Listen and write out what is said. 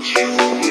you.